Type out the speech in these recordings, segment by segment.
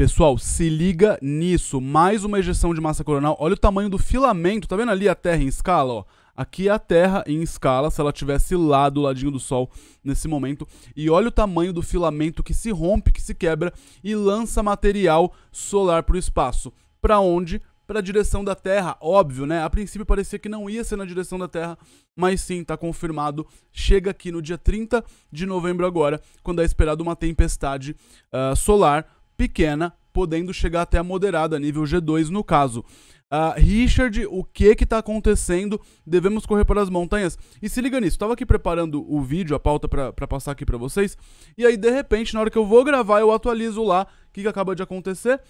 Pessoal, se liga nisso. Mais uma ejeção de massa coronal. Olha o tamanho do filamento. Tá vendo ali a Terra em escala? Ó? Aqui é a Terra em escala, se ela tivesse lá do ladinho do Sol nesse momento. E olha o tamanho do filamento que se rompe, que se quebra e lança material solar para o espaço. Para onde? Para a direção da Terra, óbvio, né? A princípio parecia que não ia ser na direção da Terra, mas sim, está confirmado. Chega aqui no dia 30 de novembro agora, quando é esperado uma tempestade uh, solar pequena, podendo chegar até a moderada, nível G2 no caso. Uh, Richard, o que que tá acontecendo? Devemos correr para as montanhas. E se liga nisso, tava aqui preparando o vídeo, a pauta para passar aqui para vocês. E aí, de repente, na hora que eu vou gravar, eu atualizo lá o que, que acaba de acontecer.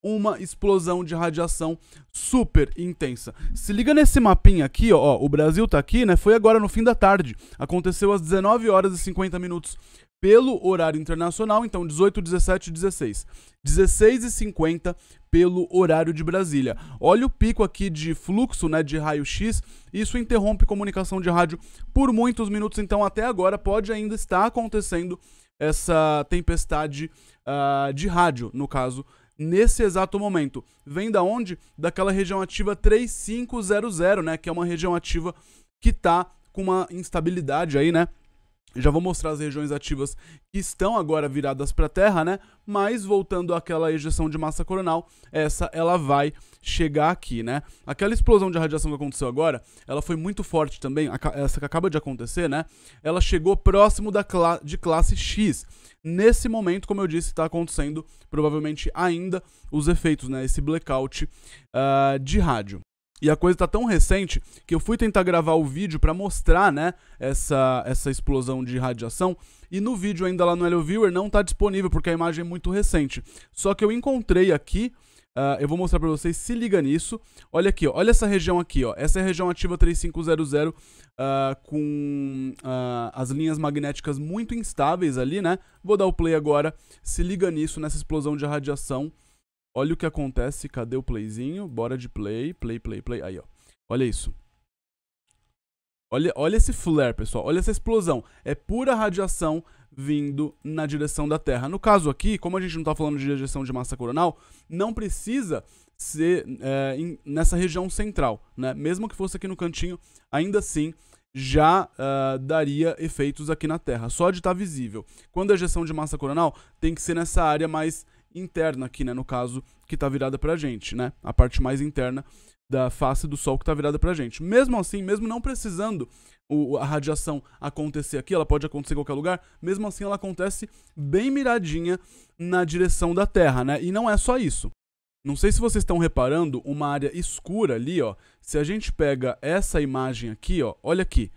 Uma explosão de radiação super intensa. Se liga nesse mapinha aqui, ó, ó, o Brasil tá aqui, né? Foi agora no fim da tarde. Aconteceu às 19 horas e 50 minutos pelo horário internacional, então 18, 17 16. 16 e 50 pelo horário de Brasília. Olha o pico aqui de fluxo, né, de raio-x. Isso interrompe comunicação de rádio por muitos minutos, então até agora pode ainda estar acontecendo essa tempestade uh, de rádio, no caso, nesse exato momento. Vem da onde? Daquela região ativa 3500, né, que é uma região ativa que tá com uma instabilidade aí, né? Já vou mostrar as regiões ativas que estão agora viradas para a Terra, né? Mas voltando àquela ejeção de massa coronal, essa ela vai chegar aqui, né? Aquela explosão de radiação que aconteceu agora, ela foi muito forte também, essa que acaba de acontecer, né? Ela chegou próximo da cla de classe X. Nesse momento, como eu disse, está acontecendo provavelmente ainda os efeitos, né? Esse blackout uh, de rádio. E a coisa tá tão recente que eu fui tentar gravar o vídeo para mostrar, né, essa, essa explosão de radiação. E no vídeo ainda lá no Hello Viewer não tá disponível porque a imagem é muito recente. Só que eu encontrei aqui, uh, eu vou mostrar para vocês, se liga nisso. Olha aqui, ó, olha essa região aqui, ó. Essa é a região ativa 3500 uh, ah, com uh, as linhas magnéticas muito instáveis ali, né? Vou dar o play agora. Se liga nisso, nessa explosão de radiação. Olha o que acontece. Cadê o playzinho? Bora de play. Play, play, play. Aí, ó. Olha isso. Olha, olha esse flare, pessoal. Olha essa explosão. É pura radiação vindo na direção da Terra. No caso aqui, como a gente não está falando de ejeção de massa coronal, não precisa ser é, em, nessa região central, né? Mesmo que fosse aqui no cantinho, ainda assim já uh, daria efeitos aqui na Terra, só de estar tá visível. Quando a ejeção de massa coronal tem que ser nessa área mais interna aqui, né, no caso, que está virada para a gente, né? A parte mais interna da face do Sol que está virada para a gente. Mesmo assim, mesmo não precisando o, a radiação acontecer aqui, ela pode acontecer em qualquer lugar, mesmo assim ela acontece bem miradinha na direção da Terra, né? E não é só isso. Não sei se vocês estão reparando uma área escura ali, ó. Se a gente pega essa imagem aqui, ó, olha aqui.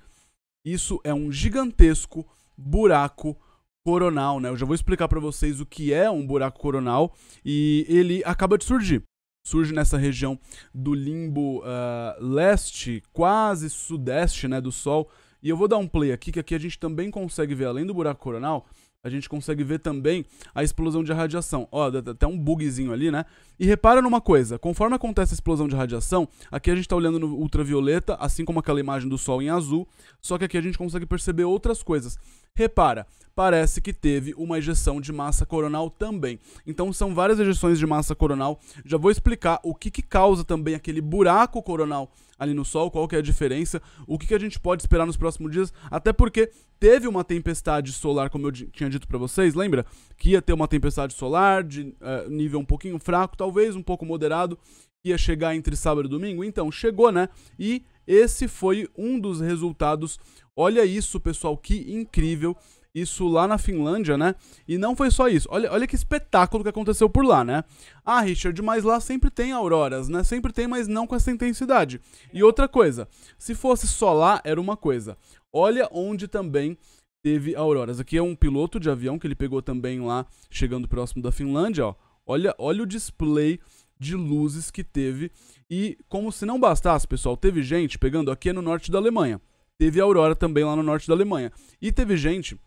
Isso é um gigantesco buraco coronal, né? Eu já vou explicar para vocês o que é um buraco coronal e ele acaba de surgir. Surge nessa região do limbo uh, leste, quase sudeste, né, do Sol. E eu vou dar um play aqui, que aqui a gente também consegue ver, além do buraco coronal, a gente consegue ver também a explosão de radiação. Ó, dá até um bugzinho ali, né? E repara numa coisa, conforme acontece a explosão de radiação, aqui a gente está olhando no ultravioleta, assim como aquela imagem do Sol em azul, só que aqui a gente consegue perceber outras coisas. Repara, parece que teve uma ejeção de massa coronal também. Então são várias ejeções de massa coronal. Já vou explicar o que, que causa também aquele buraco coronal ali no Sol, qual que é a diferença, o que, que a gente pode esperar nos próximos dias, até porque teve uma tempestade solar, como eu tinha dito para vocês, lembra? Que ia ter uma tempestade solar de uh, nível um pouquinho fraco, talvez um pouco moderado, ia chegar entre sábado e domingo. Então chegou, né? E esse foi um dos resultados. Olha isso, pessoal, que incrível isso lá na Finlândia, né? E não foi só isso. Olha, olha que espetáculo que aconteceu por lá, né? Ah, Richard, mas lá sempre tem auroras, né? Sempre tem, mas não com essa intensidade. E outra coisa, se fosse só lá, era uma coisa. Olha onde também teve auroras. Aqui é um piloto de avião que ele pegou também lá, chegando próximo da Finlândia, ó. Olha, olha o display de luzes que teve. E como se não bastasse, pessoal, teve gente pegando aqui no norte da Alemanha. Teve aurora também lá no norte da Alemanha. E teve gente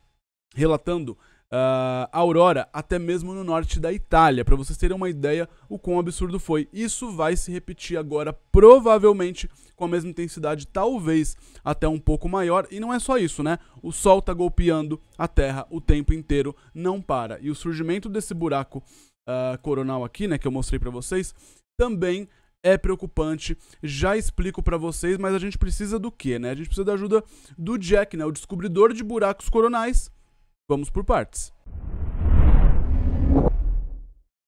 relatando uh, aurora até mesmo no norte da Itália, para vocês terem uma ideia o quão absurdo foi. Isso vai se repetir agora, provavelmente com a mesma intensidade, talvez até um pouco maior. E não é só isso, né? O Sol está golpeando a Terra o tempo inteiro, não para. E o surgimento desse buraco uh, coronal aqui, né, que eu mostrei para vocês, também é preocupante. Já explico para vocês, mas a gente precisa do quê, né? A gente precisa da ajuda do Jack, né, o descobridor de buracos coronais. Vamos por partes.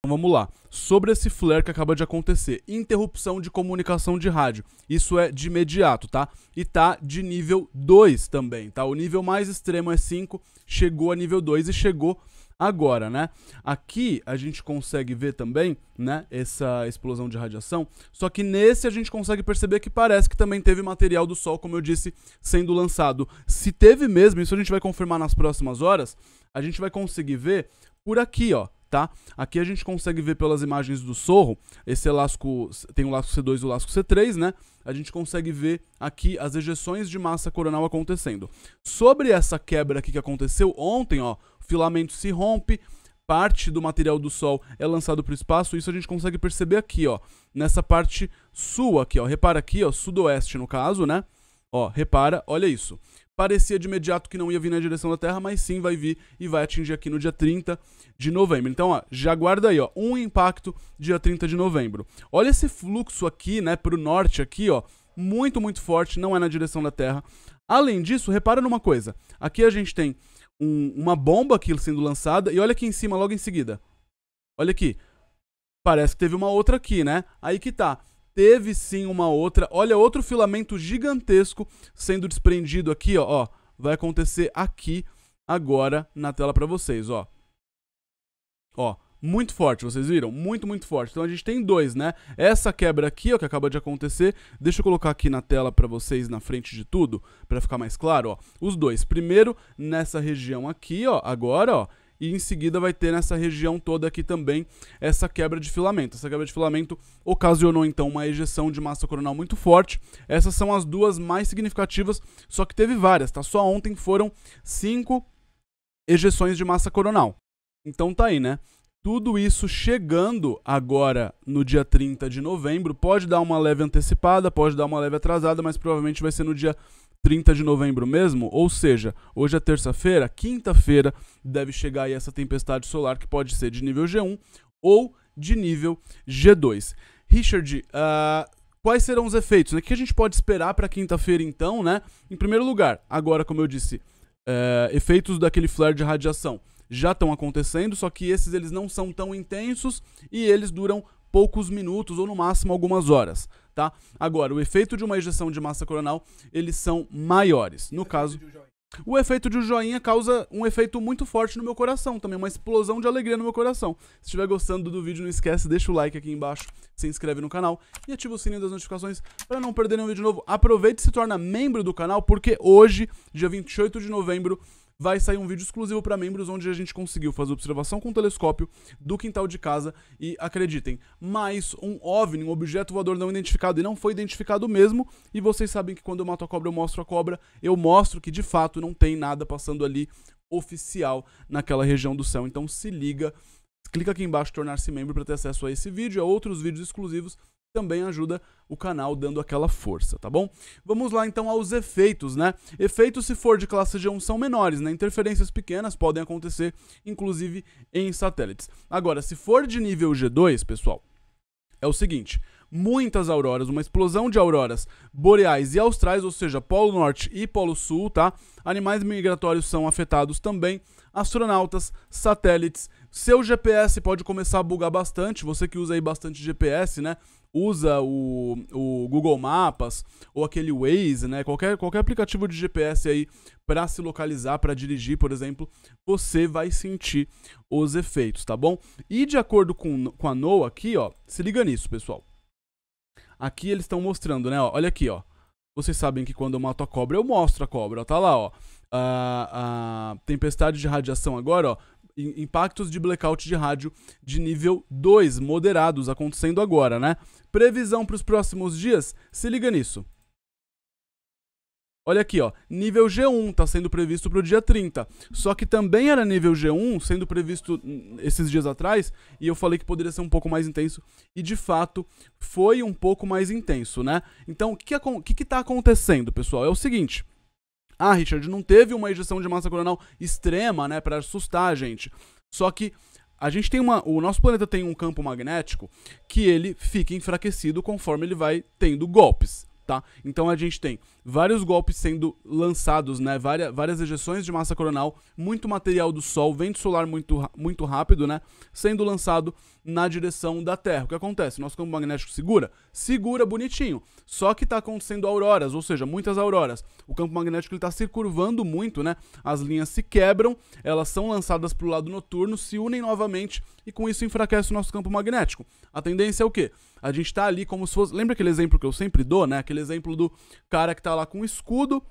Então vamos lá. Sobre esse flare que acaba de acontecer, interrupção de comunicação de rádio. Isso é de imediato, tá? E tá de nível 2 também, tá? O nível mais extremo é 5, chegou a nível 2 e chegou agora, né? Aqui a gente consegue ver também, né, essa explosão de radiação, só que nesse a gente consegue perceber que parece que também teve material do Sol, como eu disse, sendo lançado. Se teve mesmo, isso a gente vai confirmar nas próximas horas, a gente vai conseguir ver por aqui, ó, tá? Aqui a gente consegue ver pelas imagens do Sorro, esse elástico, tem o lasco C2 e o lasco C3, né? A gente consegue ver aqui as ejeções de massa coronal acontecendo. Sobre essa quebra aqui que aconteceu ontem, ó, filamento se rompe, parte do material do Sol é lançado para o espaço, isso a gente consegue perceber aqui, ó, nessa parte sul aqui, ó, repara aqui, ó, sudoeste no caso, né? Ó, repara, olha isso parecia de imediato que não ia vir na direção da Terra, mas sim vai vir e vai atingir aqui no dia 30 de novembro. Então, ó, já guarda aí, ó, um impacto dia 30 de novembro. Olha esse fluxo aqui, né, pro norte aqui, ó, muito, muito forte, não é na direção da Terra. Além disso, repara numa coisa. Aqui a gente tem um, uma bomba aqui sendo lançada e olha aqui em cima logo em seguida. Olha aqui. Parece que teve uma outra aqui, né? Aí que tá teve sim uma outra. Olha, outro filamento gigantesco sendo desprendido aqui, ó. ó vai acontecer aqui agora na tela para vocês, ó. Ó, muito forte, vocês viram? Muito, muito forte. Então a gente tem dois, né? Essa quebra aqui, ó, que acaba de acontecer. Deixa eu colocar aqui na tela para vocês, na frente de tudo, para ficar mais claro, ó. Os dois. Primeiro, nessa região aqui, ó, agora, ó e em seguida vai ter nessa região toda aqui também essa quebra de filamento. Essa quebra de filamento ocasionou então uma ejeção de massa coronal muito forte. Essas são as duas mais significativas, só que teve várias, tá? Só ontem foram cinco ejeções de massa coronal. Então tá aí, né? Tudo isso chegando agora no dia 30 de novembro, pode dar uma leve antecipada, pode dar uma leve atrasada, mas provavelmente vai ser no dia 30 de novembro mesmo, ou seja, hoje é terça-feira, quinta-feira deve chegar aí essa tempestade solar que pode ser de nível G1 ou de nível G2. Richard, uh, quais serão os efeitos? O que a gente pode esperar para quinta-feira então, né? Em primeiro lugar, agora como eu disse, uh, efeitos daquele flare de radiação já estão acontecendo, só que esses eles não são tão intensos e eles duram poucos minutos ou no máximo algumas horas, tá? Agora, o efeito de uma ejeção de massa coronal, eles são maiores. No caso, o efeito de um joinha causa um efeito muito forte no meu coração, também uma explosão de alegria no meu coração. Se estiver gostando do vídeo, não esquece, deixa o like aqui embaixo, se inscreve no canal e ativa o sininho das notificações para não perder nenhum vídeo novo. Aproveite e se torna membro do canal, porque hoje, dia 28 de novembro, vai sair um vídeo exclusivo para membros onde a gente conseguiu fazer observação com telescópio do quintal de casa e acreditem, mais um OVNI, um objeto voador não identificado e não foi identificado mesmo. E vocês sabem que quando eu mato a cobra, eu mostro a cobra, eu mostro que de fato não tem nada passando ali oficial naquela região do céu. Então se liga, clica aqui embaixo tornar-se membro para ter acesso a esse vídeo e a outros vídeos exclusivos também ajuda o canal dando aquela força, tá bom? Vamos lá então aos efeitos, né? Efeitos se for de classe G1 são menores, né? Interferências pequenas podem acontecer, inclusive em satélites. Agora, se for de nível G2, pessoal, é o seguinte, muitas auroras, uma explosão de auroras boreais e austrais, ou seja, Polo Norte e Polo Sul, tá? Animais migratórios são afetados também, astronautas, satélites, seu GPS pode começar a bugar bastante, você que usa aí bastante GPS, né? Usa o, o Google Maps ou aquele Waze, né? Qualquer, qualquer aplicativo de GPS aí para se localizar, para dirigir, por exemplo, você vai sentir os efeitos, tá bom? E de acordo com, com a NOAA aqui, ó, se liga nisso, pessoal. Aqui eles estão mostrando, né? Ó, olha aqui, ó. Vocês sabem que quando eu mato a cobra, eu mostro a cobra. Ó, tá lá, ó. A, a tempestade de radiação agora, ó, impactos de blackout de rádio de nível 2, moderados, acontecendo agora, né? Previsão para os próximos dias? Se liga nisso. Olha aqui, ó, nível G1 está sendo previsto para o dia 30. Só que também era nível G1 sendo previsto esses dias atrás, e eu falei que poderia ser um pouco mais intenso, e de fato foi um pouco mais intenso, né? Então, o que está tá acontecendo, pessoal? É o seguinte. Ah, Richard, não teve uma ejeção de massa coronal extrema, né, para assustar a gente. Só que a gente tem uma. O nosso planeta tem um campo magnético que ele fica enfraquecido conforme ele vai tendo golpes. Tá? Então a gente tem vários golpes sendo lançados, né? Várias, várias ejeções de massa coronal, muito material do Sol, vento solar muito, muito rápido, né? Sendo lançado na direção da Terra. O que acontece? Nosso campo magnético segura? Segura bonitinho. Só que está acontecendo auroras, ou seja, muitas auroras. O campo magnético está se curvando muito, né? As linhas se quebram, elas são lançadas para o lado noturno, se unem novamente e com isso enfraquece o nosso campo magnético. A tendência é o quê? A gente está ali como se fosse. Lembra aquele exemplo que eu sempre dou, né? Aquele exemplo do cara que está lá com um escudo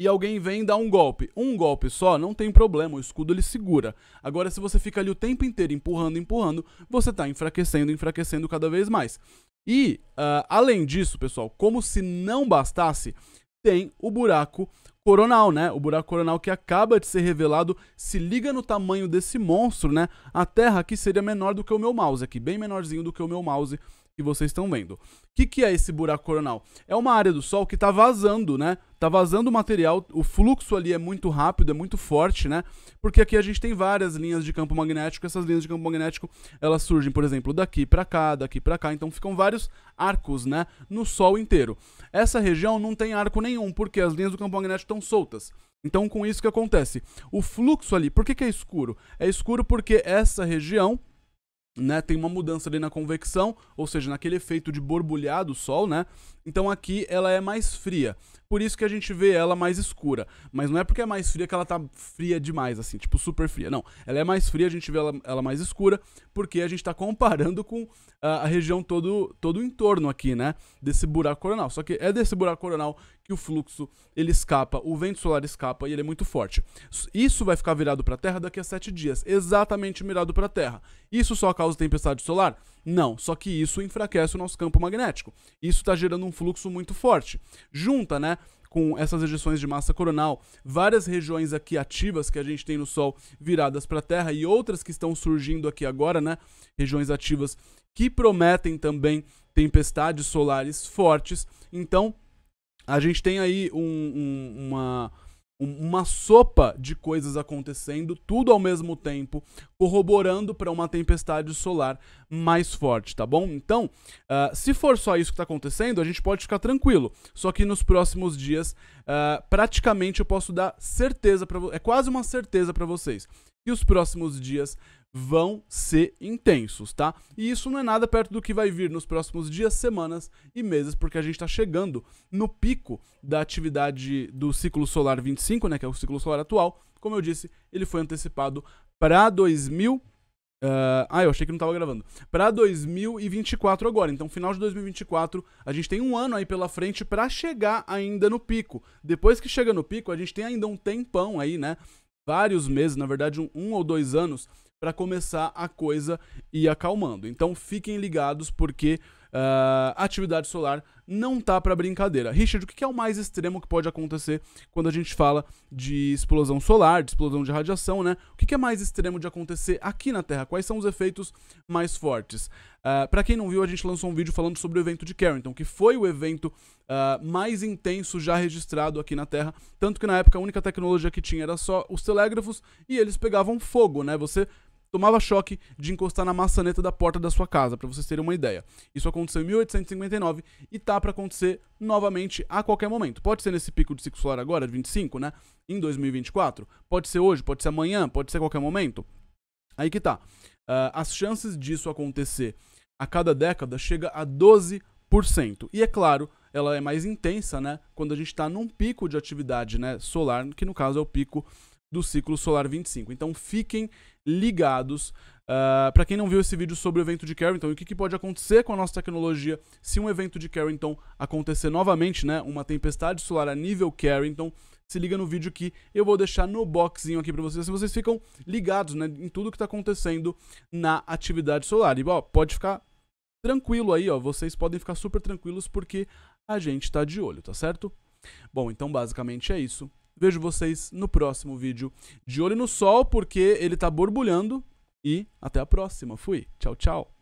e alguém vem dar um golpe. Um golpe só não tem problema, o escudo ele segura. Agora, se você fica ali o tempo inteiro empurrando, empurrando, você está enfraquecendo, enfraquecendo cada vez mais. E, uh, além disso, pessoal, como se não bastasse, tem o buraco coronal, né? O buraco coronal que acaba de ser revelado se liga no tamanho desse monstro, né? A Terra aqui seria menor do que o meu mouse aqui, bem menorzinho do que o meu mouse que vocês estão vendo. O que, que é esse buraco coronal? É uma área do Sol que está vazando, né? Está vazando material, o fluxo ali é muito rápido, é muito forte, né? Porque aqui a gente tem várias linhas de campo magnético, essas linhas de campo magnético, elas surgem, por exemplo, daqui para cá, daqui para cá, então ficam vários arcos, né, no Sol inteiro. Essa região não tem arco nenhum, porque as linhas do campo magnético estão soltas. Então, com isso que acontece? O fluxo ali, por que, que é escuro? É escuro porque essa região né, tem uma mudança ali na convecção, ou seja, naquele efeito de borbulhar do Sol, né? Então aqui ela é mais fria. Por isso que a gente vê ela mais escura. Mas não é porque é mais fria que ela tá fria demais, assim, tipo super fria. Não, ela é mais fria, a gente vê ela, ela mais escura, porque a gente tá comparando com a, a região todo, todo o entorno aqui, né? Desse buraco coronal. Só que é desse buraco coronal que o fluxo ele escapa, o vento solar escapa e ele é muito forte. Isso vai ficar virado para a Terra daqui a sete dias, exatamente mirado para a Terra. Isso só causa tempestade solar? Não, só que isso enfraquece o nosso campo magnético. Isso está gerando um fluxo muito forte. Junta, né? com essas ejeções de massa coronal, várias regiões aqui ativas que a gente tem no Sol viradas para a Terra e outras que estão surgindo aqui agora, né? Regiões ativas que prometem também tempestades solares fortes. Então, a gente tem aí um, um, uma, uma sopa de coisas acontecendo, tudo ao mesmo tempo, corroborando para uma tempestade solar mais forte, tá bom? Então, uh, se for só isso que está acontecendo, a gente pode ficar tranquilo. Só que nos próximos dias, uh, praticamente eu posso dar certeza para é quase uma certeza para vocês que os próximos dias vão ser intensos, tá? E isso não é nada perto do que vai vir nos próximos dias, semanas e meses, porque a gente está chegando no pico da atividade do ciclo solar 25, né, que é o ciclo solar atual. Como eu disse, ele foi antecipado para 2000 Uh, ah, eu achei que não estava gravando. Para 2024 agora. Então, final de 2024, a gente tem um ano aí pela frente para chegar ainda no pico. Depois que chega no pico, a gente tem ainda um tempão aí, né? Vários meses, na verdade, um, um ou dois anos para começar a coisa ir acalmando. Então fiquem ligados porque uh, atividade solar não tá para brincadeira. Richard, o que é o mais extremo que pode acontecer quando a gente fala de explosão solar, de explosão de radiação, né? O que é mais extremo de acontecer aqui na Terra? Quais são os efeitos mais fortes? Uh, ah, para quem não viu, a gente lançou um vídeo falando sobre o evento de Carrington, que foi o evento uh, mais intenso já registrado aqui na Terra. Tanto que na época a única tecnologia que tinha era só os telégrafos e eles pegavam fogo, né? Você tomava choque de encostar na maçaneta da porta da sua casa, para vocês terem uma ideia. Isso aconteceu em 1859 e tá para acontecer novamente a qualquer momento. Pode ser nesse pico de ciclo solar agora, de 25, né? Em 2024. Pode ser hoje, pode ser amanhã, pode ser a qualquer momento. Aí que tá. Uh, as chances disso acontecer a cada década chega a 12%. E é claro, ela é mais intensa, né? Quando a gente está num pico de atividade né, solar, que no caso é o pico do ciclo solar 25. Então fiquem ligados. Uh, ah, para quem não viu esse vídeo sobre o evento de Carrington e o que, que, pode acontecer com a nossa tecnologia se um evento de Carrington acontecer novamente, né, uma tempestade solar a nível Carrington, se liga no vídeo que eu vou deixar no boxinho aqui para vocês, se vocês ficam ligados né, em tudo que está acontecendo na atividade solar. E ó, pode ficar tranquilo aí, ó, vocês podem ficar super tranquilos porque a gente está de olho, tá certo? Bom, então basicamente é isso. Vejo vocês no próximo vídeo. De olho no sol, porque ele tá borbulhando. E até a próxima. Fui. Tchau, tchau.